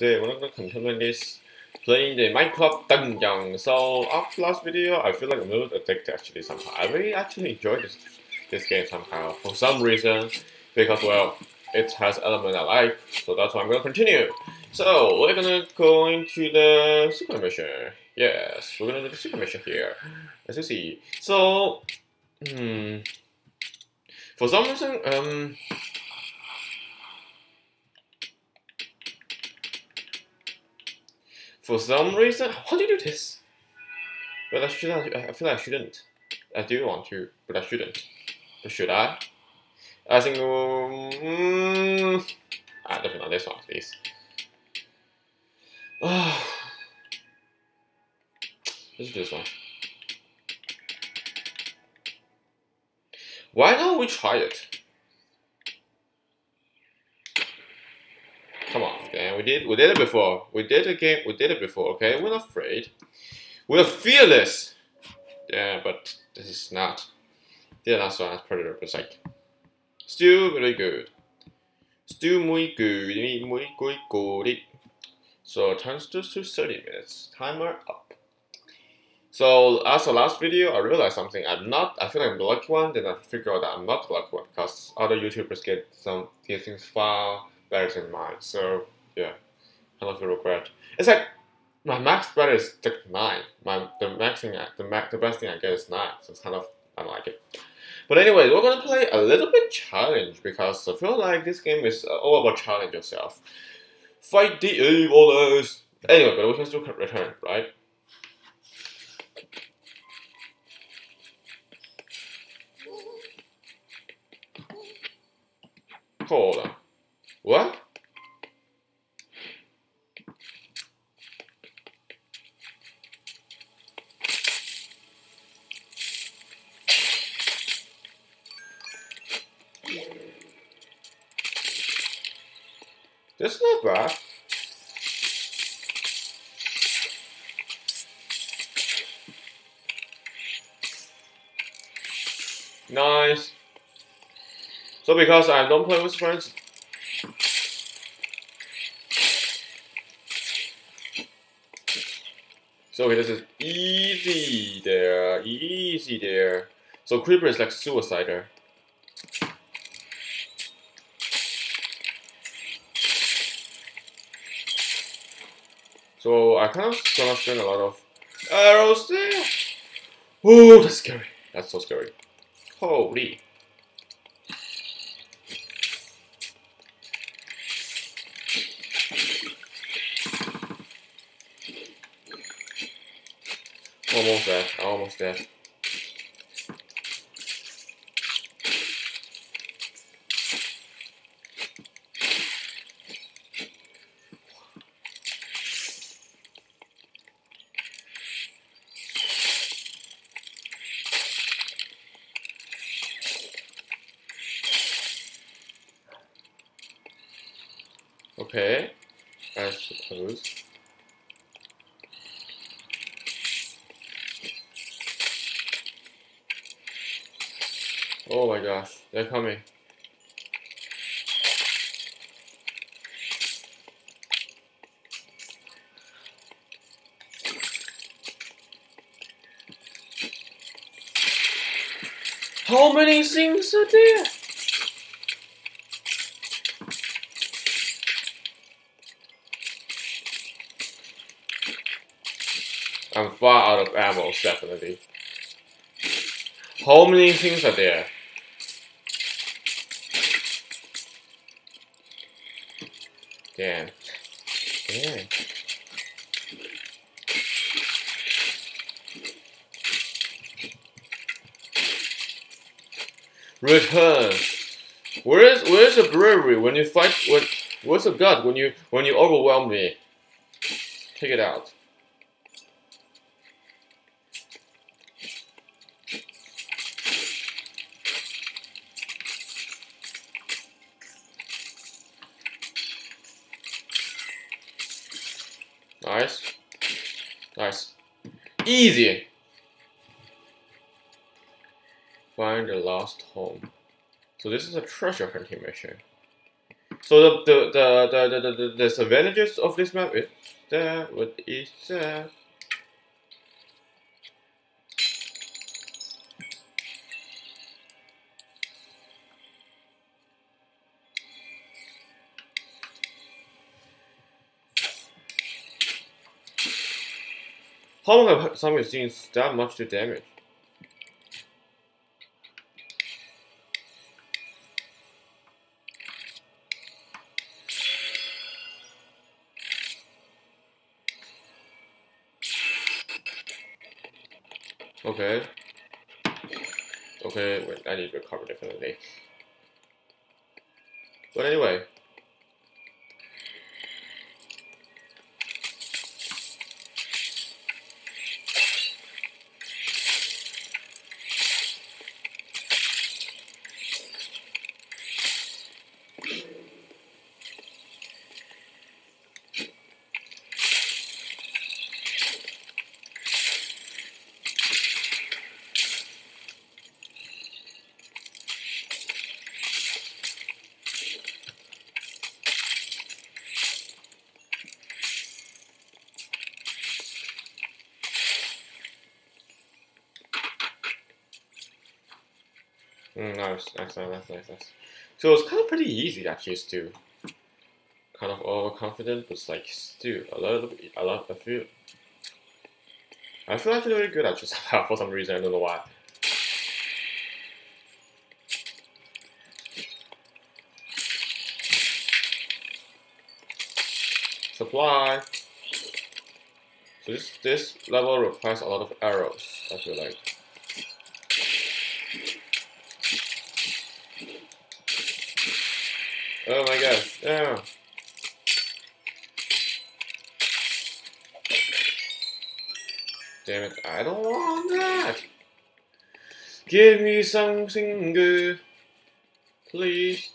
today we're gonna continue this playing the Minecraft Dungeon. So after last video, I feel like I'm a little addicted actually somehow. I really actually enjoy this this game somehow for some reason because well it has element I like, so that's why I'm gonna continue. So we're gonna go into the super mission. Yes, we're gonna do the super mission here. As you see. So hmm for some reason um For some reason, how do you do this? But I should I feel like I shouldn't. I do want to, but I shouldn't. But should I? I think. Um, ah, definitely not know this one, please. Ah, let's do this one. Why don't we try it? Come on, gang. We did we did it before. We did it again. We did it before. Okay, we're not afraid. We're fearless. Yeah, but this is not. Yeah, that's why it's predator. But it's like still very good. Still muy good. Muy good. good. So turns to 30 minutes. Timer up. So as the last video, I realized something. I'm not. I feel like I'm the lucky one. Then I figure out that I'm not the lucky one because other YouTubers get some things far better than mine. So yeah, I don't feel regret. It's like my max better is like nine. My the max thing, the max, the best thing I get is nine. So it's kind of I like it. But anyway, we're gonna play a little bit challenge because I feel like this game is all about challenge yourself. Fight the evilers. Anyway, but we can still return, right? Hold on. What? That's not bad. Nice. So because I don't play with friends, So okay, this is easy there, easy there. So Creeper is like suicider. I kind of gonna spend a lot of arrows there. Oh, that's scary. That's so scary. Holy. Almost there. Almost there. Okay, I suppose. Oh my gosh, they're coming. How many things are there? I'm far out of ammo, definitely. How many things are there? Damn. Damn. Return. Where is where is the bravery when you fight? When, where's the gut when you when you overwhelm me? Take it out. Nice. Nice. Easy. Find the lost home. So this is a treasure hunting mission. So the the the the, the, the, the disadvantages of this map is that what is that? How have some machines that much to damage? Mm, nice, nice, nice, nice, nice. So it's kind of pretty easy actually to kind of overconfident, but it's like still a little bit, a lot. I feel, I feel actually really good actually somehow for some reason. I don't know why. Supply. So this this level requires a lot of arrows. I feel like. Oh my god. Oh. Damn it, I don't want that. Give me something good. Please.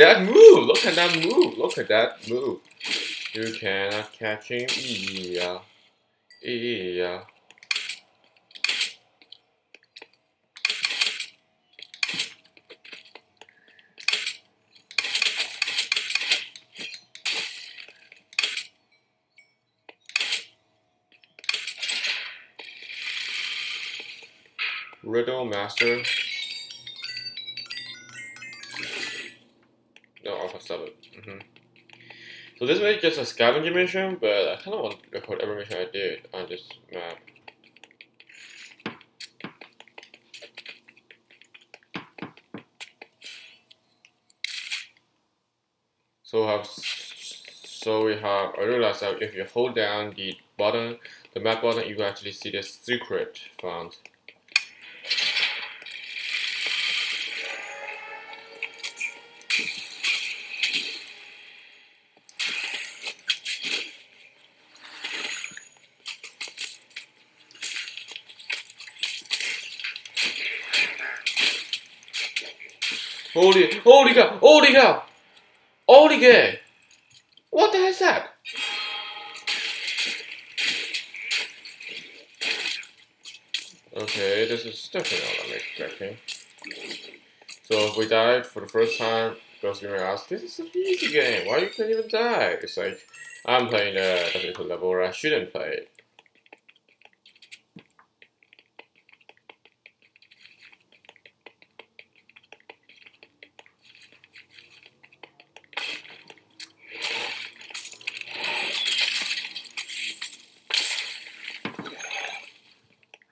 At that move! Look at that move! Look at that move! You cannot catch him. Yeah. Yeah. Riddle Master. Alpha 7. Mm -hmm. So this is just a scavenger mission, but I kind of want to record every mission I did on this map. So have so we have I realized that if you hold down the button, the map button, you can actually see the secret found. Holy, holy cow, holy cow, holy cow. What the hell is that? Okay, this is definitely not what. So if we died for the first time, girls may ask, this is an easy game, why you can't even die? It's like, I'm playing a technical level where I shouldn't play it.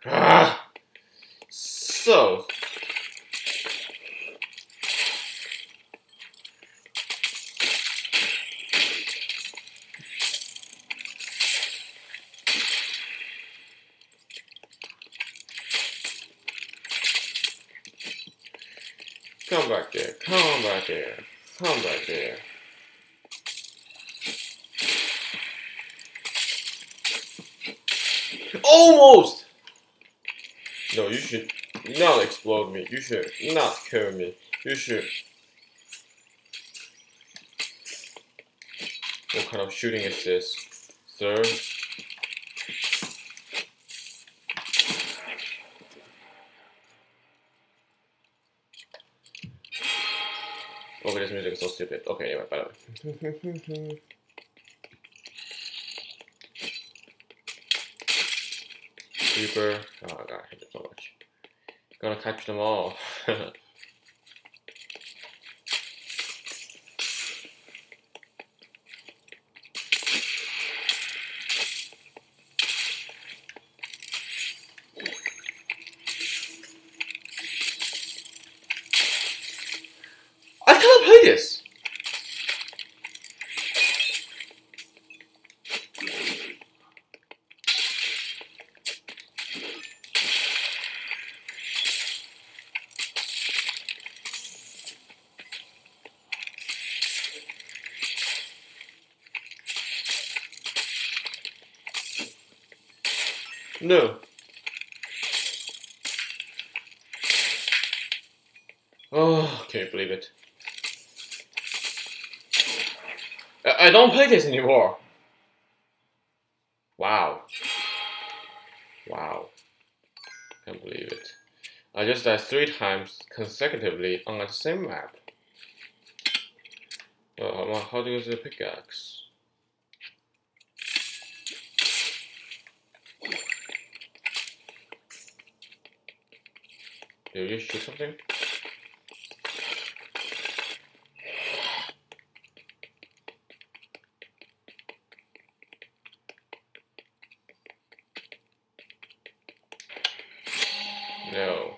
Ah! So. Come back there, come back there, come back there. Almost! No, you should not explode me. You should not kill me. You should. What kind of shooting is this, sir? Okay, this music is so stupid. Okay, anyway, by the way. Creeper. Oh god, I hate it so much. Gonna catch them all. I cannot play this! No. Oh, can't believe it. I, I don't play this anymore. Wow. Wow. Can't believe it. I just died three times consecutively on the same map. Uh, how do you use the pickaxe? Did you shoot something? No.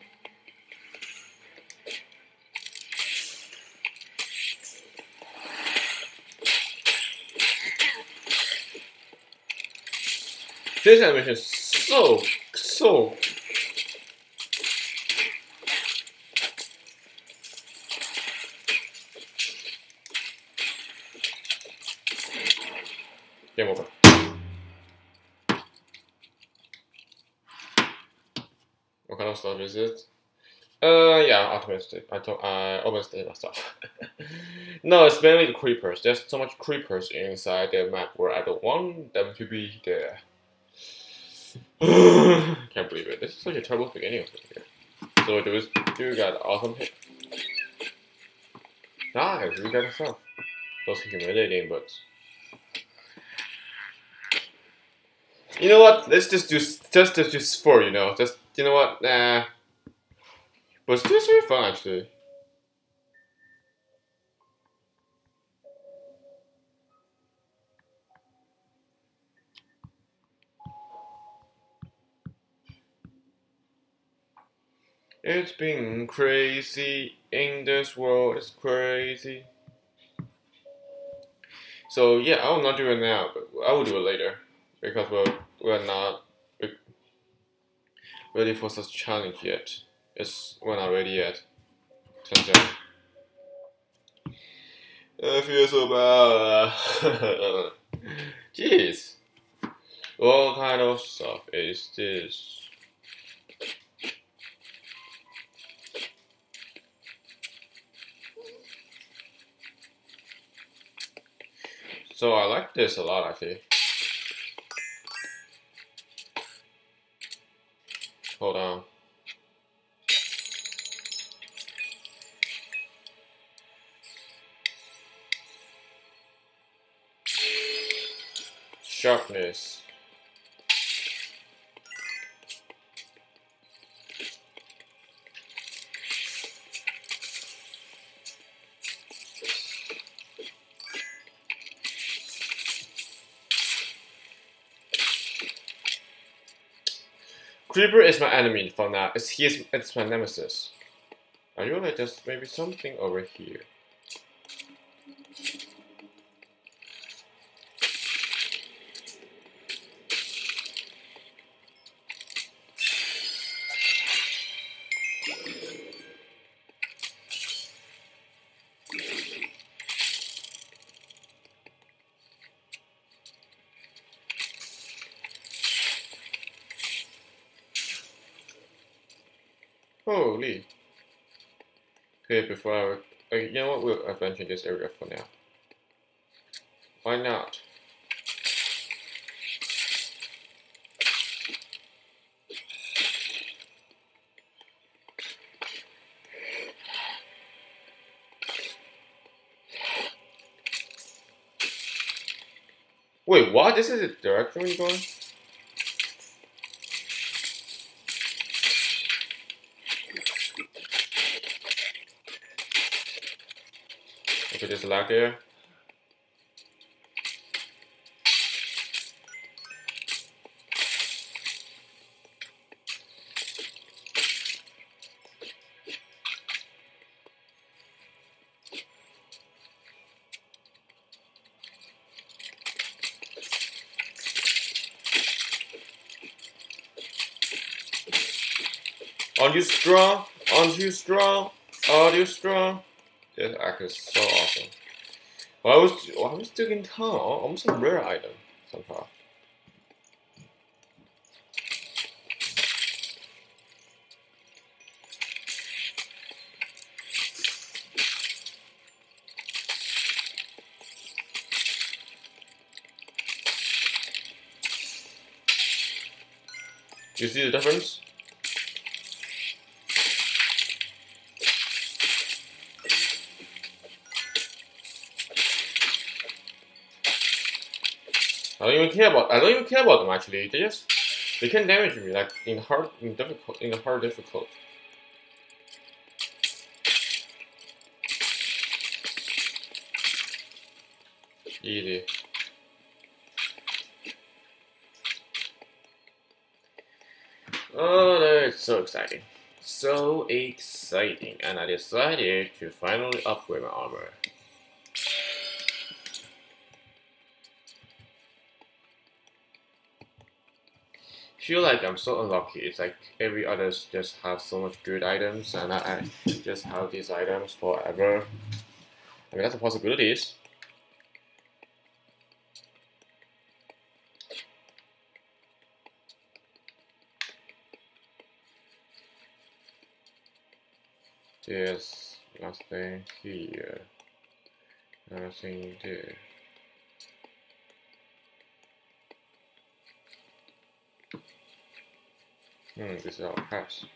This animation is so, so Game over. What kind of stuff is it? Uh, yeah, optimistic. I told I my stuff. no, it's mainly the creepers. There's so much creepers inside the map where I don't want them to be there. Can't believe it. This is like a terrible beginning. So do we do got awesome hit? Nice, we got a stuff. Those humiliating, but you know what? Let's just do just just do four. You know, just you know what? Nah. But it's just very fun actually. It's been crazy in this world. It's crazy. So yeah, I will not do it now, but I will do it later because we're we're not ready for such challenge yet. It's we're not ready yet. Turns out. I feel so bad. Jeez. What kind of stuff is this? So I like this a lot actually. Hold on. Sharpness. Creeper is my enemy for now. It's he is it's my nemesis. You like there's maybe something over here? Holy. Okay, before I, uh, you know what, we'll abandon this area for now. Why not? Wait, what? This is the direction we're going? A lag here. Aren't you strong? Aren't you strong? Are you strong? This act is so awesome. Well, I was, well, I was digging tunnel, almost a rare item somehow. Do You see the difference? Even care about. I don't even care about them actually. They just they can damage me like in hard in difficult in hard difficult. Easy. Oh, that's so exciting. So exciting. And I decided to finally upgrade my armor. Feel like I'm so unlucky. It's like every others just have so much good items, and I, I just have these items forever. I mean, that's a possibilities. There's nothing here. Nothing there. Hmm, this is our house.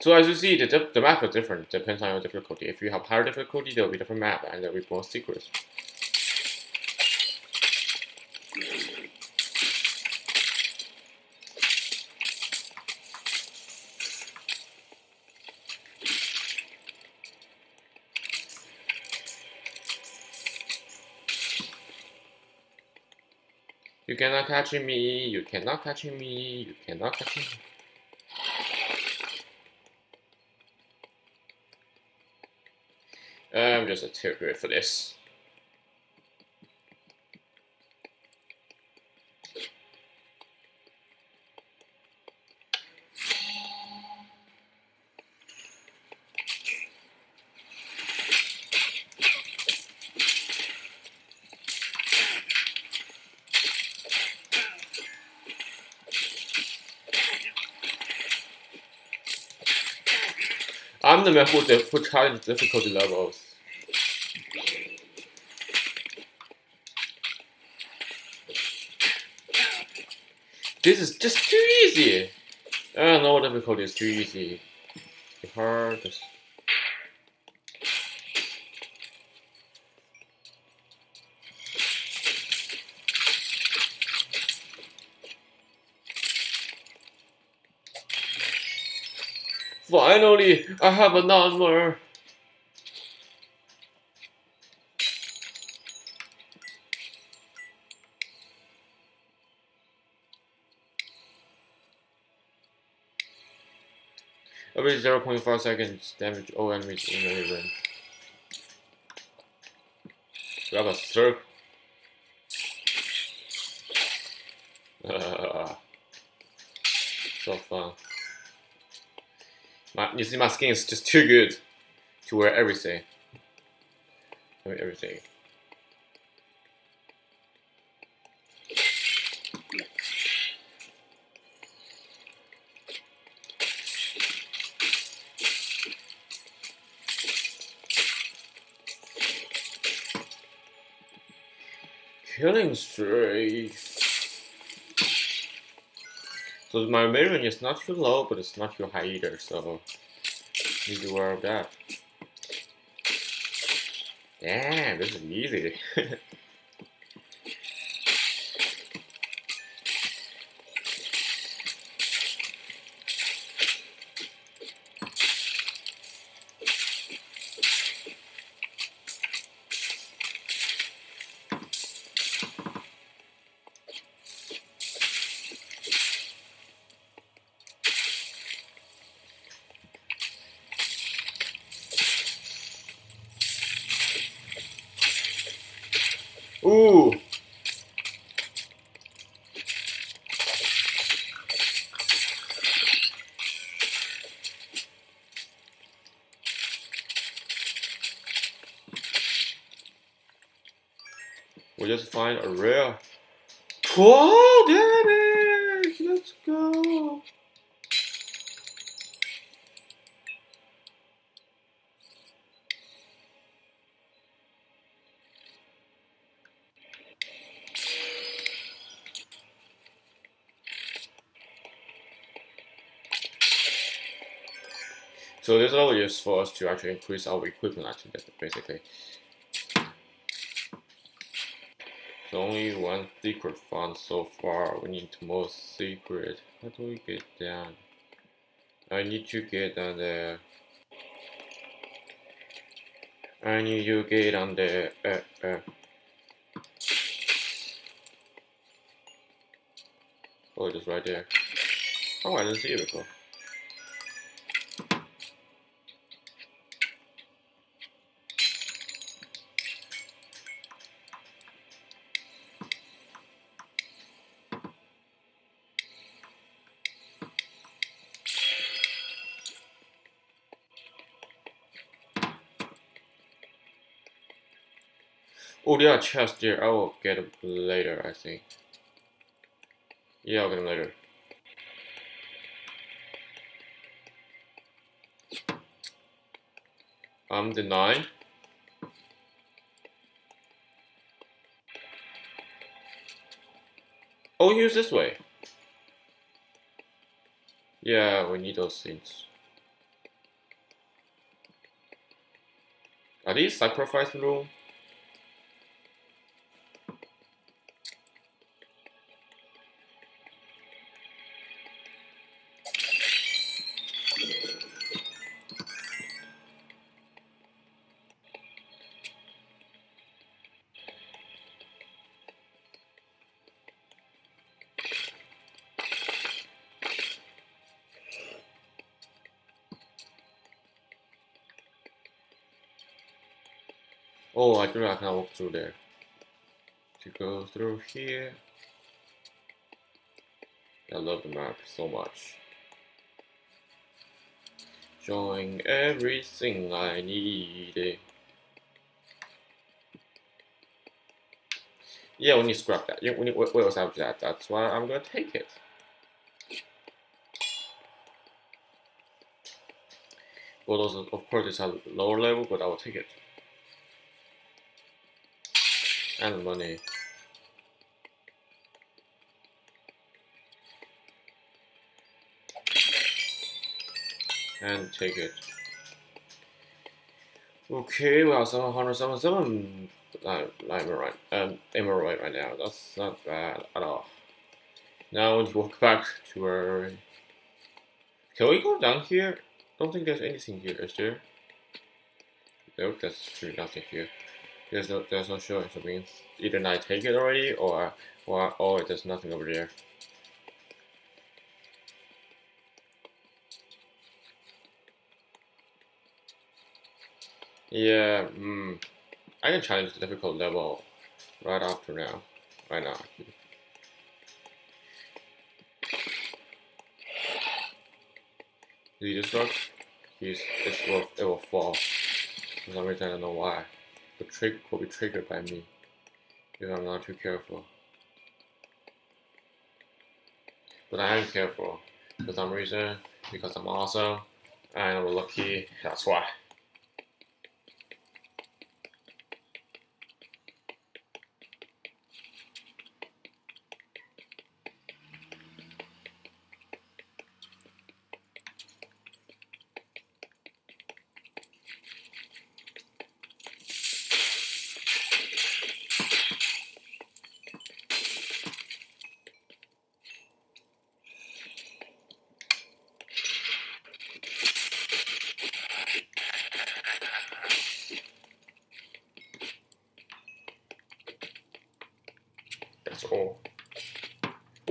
So as you see, the, the map is different, depends on your difficulty. If you have higher difficulty, there will be different map and there will be more secrets. You cannot catch me, you cannot catch me, you cannot catch me. I'm just a too for this. I'm the man who, who challenge difficulty levels. This is just too easy. I don't know what difficulty is too easy. Hard. Just... Finally, I have a number. Every 0.5 seconds damage all enemies in the event. Have a circle. you see my skin is just too good to wear everything. I mean. Killing streak. So my variant is not too low, but it's not too high either, so need to worry that. Damn, this is easy. Ooh. We just find a rare. Whoa, damage! Let's go! So this level is for us to actually increase our equipment actually basically. So only one secret found so far. We need more secret. How do we get down? I need to get down there. I need to get on there. Uh, uh. Oh, it is right there. Oh, I didn't see it before. There are chests there. I will get them later, I think. Yeah, I'll get them later. I'm the nine. Oh, use this way. Yeah, we need those things. Are these sacrifice room? Oh, I can walk through there. To go through here. I love the map so much. Showing everything I need. Yeah, we need to scrap that. Yeah, we need, have that. That's why I'm gonna take it. Well, those, of course, it's a lower level, but I will take it. And money. And take it. Okay, we have 777 emerald, um, emerald right now. That's not bad at all. Now we walk back to where. Can we go down here? Don't think there's anything here, is there? Nope, that's true, nothing here. There's no there's no showing, so means either I take it already or or or there's nothing over there. Yeah, hmm. I can challenge the difficult level right after now. Right now. This rock? He's it's will it will fall. For some reason I don't know why the trick will be triggered by me if I'm not too careful. But I am careful for some reason, because I'm awesome and I'm lucky, that's why.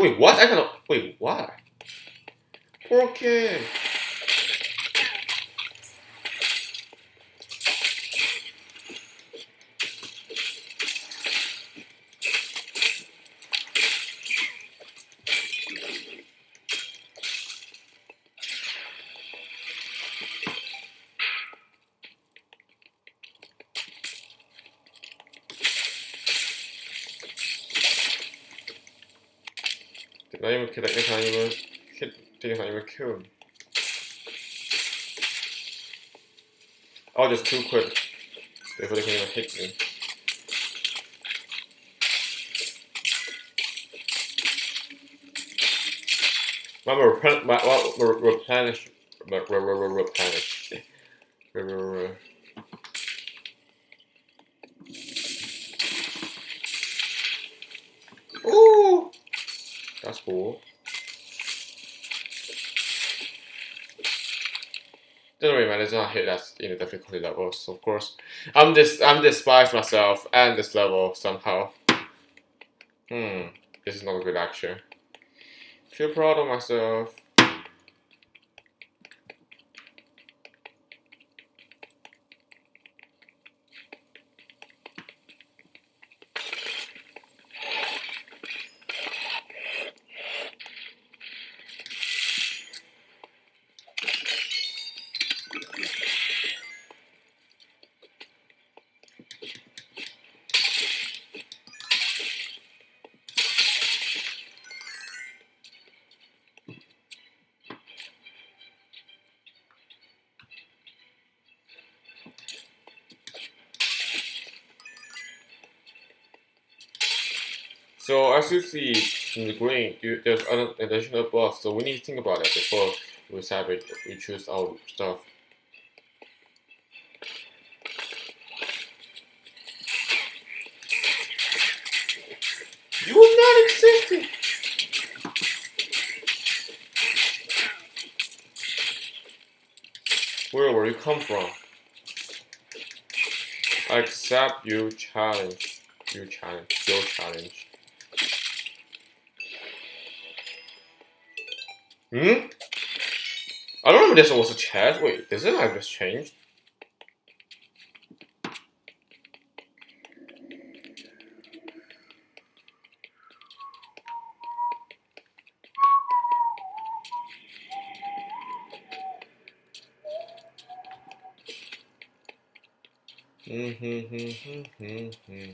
Wait, what? I cannot. Wait, why? Poor kid. Did not even kill that can't even hit they can't even kill him. Oh just too quick. Before they can even hit me. Replen my, well, re replenish, re re re replenish. Cool. Doesn't really matter. It's not hit that's in the difficulty levels, of course. I'm this. I'm despise myself and this level somehow. Hmm. This is not a good action. Feel proud of myself. So as you see in the green, you, there's an additional buff. So we need to think about it before we savage we choose our stuff. You not existing. Where where you come from? I accept you challenge. You challenge. Your challenge. Hmm? I don't know if this was a chat. Wait, does it have just changed? Mm-hmm.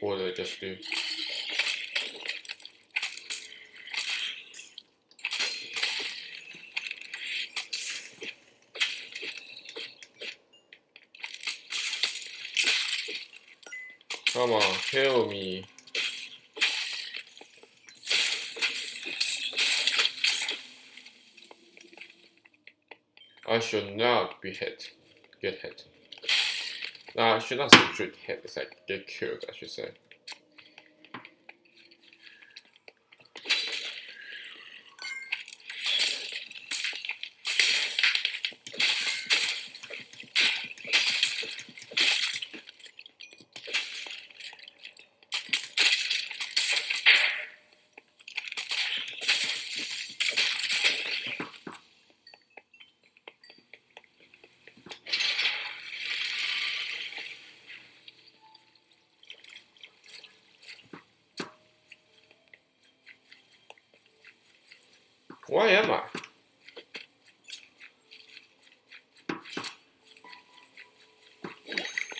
What did I just do? Come on, kill me. I should not be hit. Get hit. No, I should not say should hit, it's like get killed, I should say. Why am I?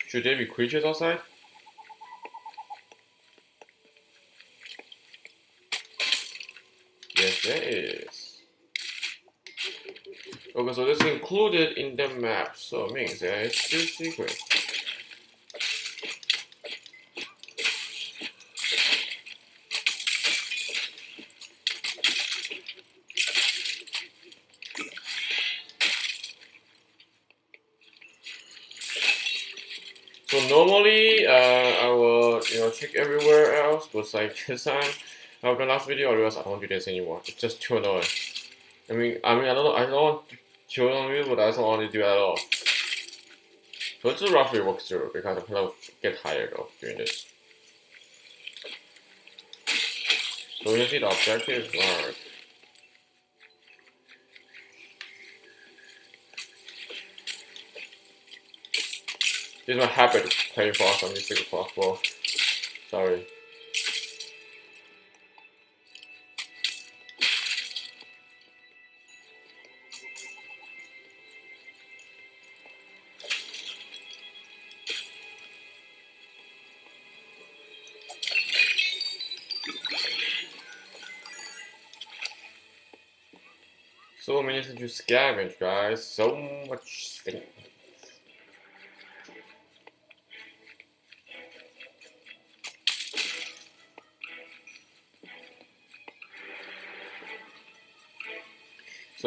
Should there be creatures outside? Yes, there is. Okay, so this is included in the map, so it means that it's still secret. So normally, uh, I know check everywhere else, but like this time, after the last video, I realized I don't do this anymore. It's just too annoying. I mean, I mean, I don't know, I don't want to on you, but I don't want to do at all. So it's a roughly walk through because I kind of get tired of doing this. So you see the objectives are This is my habit playing fast on this single fastball. Sorry. So many to scavenge, guys. So much.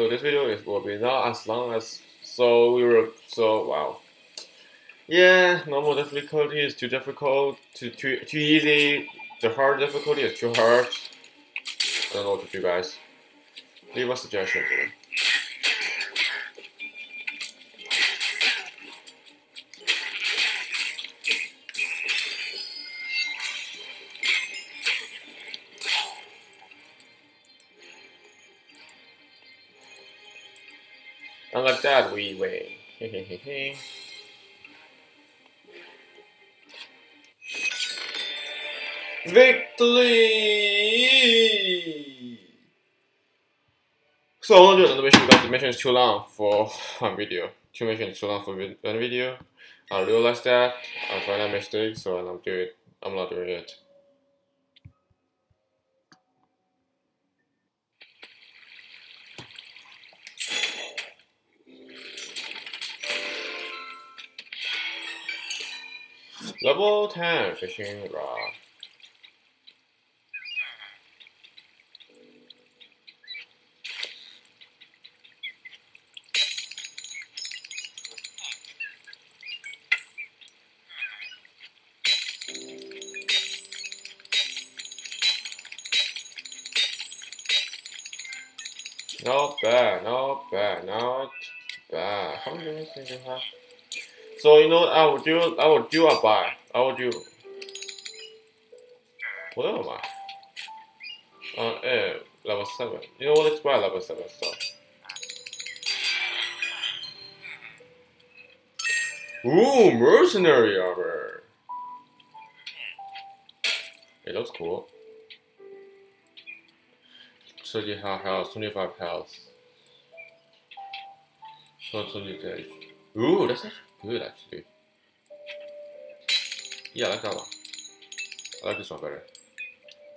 So this video is will be not as long as so we were so wow. Yeah, normal difficulty is too difficult, too too too easy. The hard difficulty is too hard. I don't know what to do, guys. Leave a suggestion. And like that we win. Victory! So I want to do another mission because the mission is too long for one video. Two missions too long for one video. I realize that. I find that mistake, so I'm doing it. I'm not doing it. Level 10 fishing rod. Not bad, not bad, not bad. How many things do you have? So you know, I will do, I will do a buy. I will do. What am I? Uh, eh, level seven. You know what? Let's buy level seven stuff. Ooh, mercenary armor. It looks cool. 30 health, 25 health. So 20 damage. Ooh, that's actually good actually. Yeah, I like that one. I like this one better.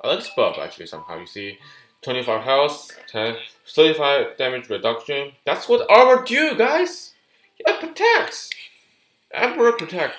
I like this buff actually somehow. You see, 25 health, 10, 35 damage reduction. That's what armor do, guys! It protects! Emperor protect.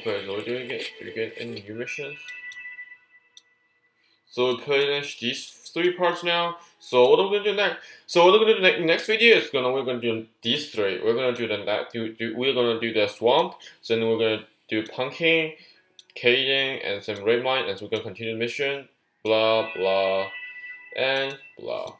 Okay, so we're doing it. Do we get any new missions? So we finish these three parts now. So what are we gonna do next? So what we're gonna do next, next video is gonna we're gonna do these three. We're gonna do the that do, do we're gonna do the swamp. Then we're gonna do pumpkin, Cayden and some red mine, and so we're gonna continue the mission. Blah blah and blah.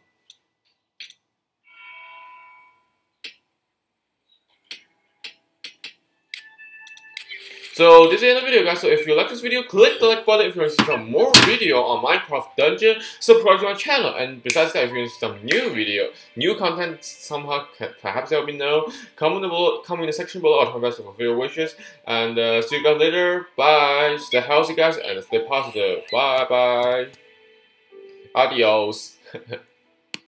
So this is the end of the video guys, so if you like this video, click the like button. If you want to see some more video on Minecraft Dungeon, subscribe to my channel, and besides that, if you want to see some new video, new content somehow, perhaps let me know, comment, below, comment in the section below, I'll fulfill your wishes, and uh, see you guys later, bye, stay healthy guys, and stay positive, bye bye, adios.